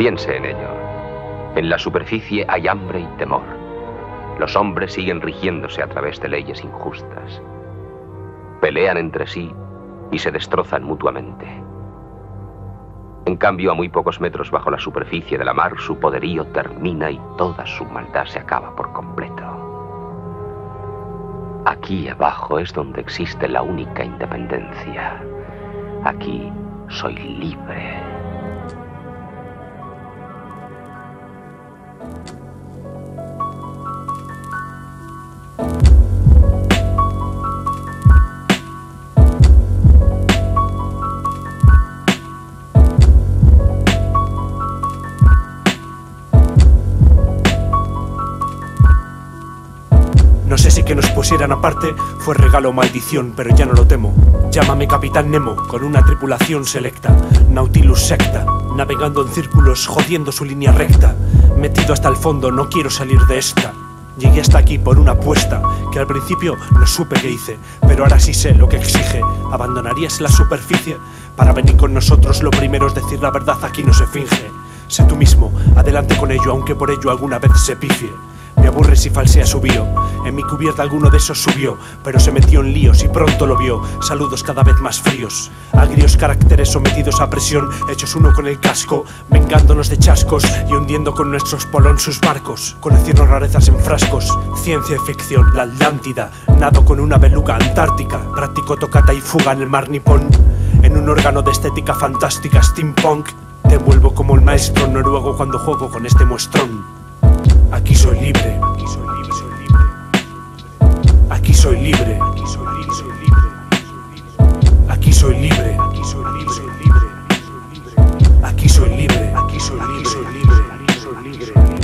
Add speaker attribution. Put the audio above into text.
Speaker 1: Piense en ello. En la superficie hay hambre y temor. Los hombres siguen rigiéndose a través de leyes injustas. Pelean entre sí y se destrozan mutuamente. En cambio, a muy pocos metros bajo la superficie de la mar, su poderío termina y toda su maldad se acaba por completo. Aquí abajo es donde existe la única independencia. Aquí soy libre.
Speaker 2: No sé si que nos pusieran aparte fue regalo o maldición, pero ya no lo temo. Llámame Capitán Nemo, con una tripulación selecta, Nautilus secta, navegando en círculos, jodiendo su línea recta. Metido hasta el fondo, no quiero salir de esta. Llegué hasta aquí por una apuesta que al principio no supe qué hice, pero ahora sí sé lo que exige. ¿Abandonarías la superficie? Para venir con nosotros lo primero es decir la verdad, aquí no se finge. Sé tú mismo, adelante con ello, aunque por ello alguna vez se pifie. Me aburre si falsea su bio. En mi cubierta alguno de esos subió, pero se metió en líos y pronto lo vio. Saludos cada vez más fríos. Agrios caracteres sometidos a presión, hechos uno con el casco, vengándonos de chascos y hundiendo con nuestros polón sus barcos. Conociendo rarezas en frascos, ciencia y ficción, la Atlántida. Nado con una beluga antártica, practico tocata y fuga en el mar nipón. En un órgano de estética fantástica, steampunk. Te vuelvo como el maestro noruego cuando juego con este muestrón. Aquí soy libre. Aquí soy libre. Aquí soy libre. Aquí soy libre. Aquí soy libre. Aquí soy libre. Aquí soy libre. Aquí soy libre. Aquí soy libre.